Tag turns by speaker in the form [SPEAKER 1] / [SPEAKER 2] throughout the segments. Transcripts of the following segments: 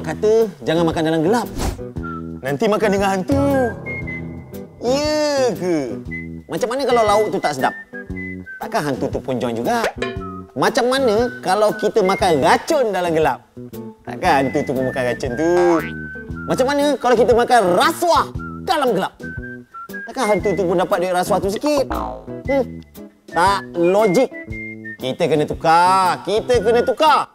[SPEAKER 1] kata jangan makan dalam gelap. Nanti makan dengan hantu. Ya ke? Macam mana kalau lauk tu tak sedap? Takkan hantu tu pun join juga? Macam mana kalau kita makan racun dalam gelap? Takkan hantu tu pun makan racun tu? Macam mana kalau kita makan rasuah dalam gelap? Takkan hantu tu pun dapat duit rasuah tu sikit? Hmm. Tak logik. Kita kena tukar. Kita kena tukar.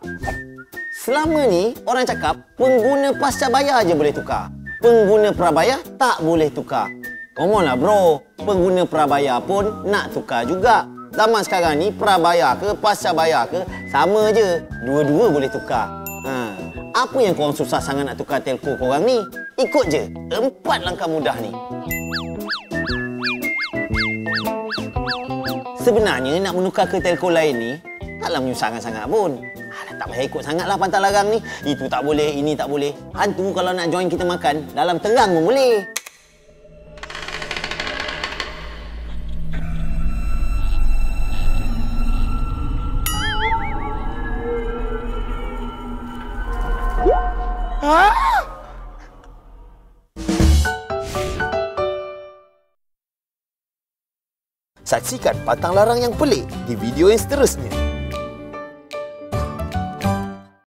[SPEAKER 1] Selama ni orang cakap pengguna pasca bayar aja boleh tukar. Pengguna prabayar tak boleh tukar. Come on lah bro. Pengguna prabayar pun nak tukar juga. Zaman sekarang ni prabayar ke pasca bayar ke sama je. Dua-dua boleh tukar. Ha. Apa yang korang susah sangat nak tukar telco korang ni? Ikut je. Empat langkah mudah ni. Sebenarnya nak menukar ke telco lain ni taklah menyusahkan sangat pun. Alah, tak payah ikut sangatlah pantang larang ni. Itu tak boleh, ini tak boleh. Hantu kalau nak join kita makan, dalam terang pun boleh. Saksikan pantang larang yang pelik di video yang seterusnya.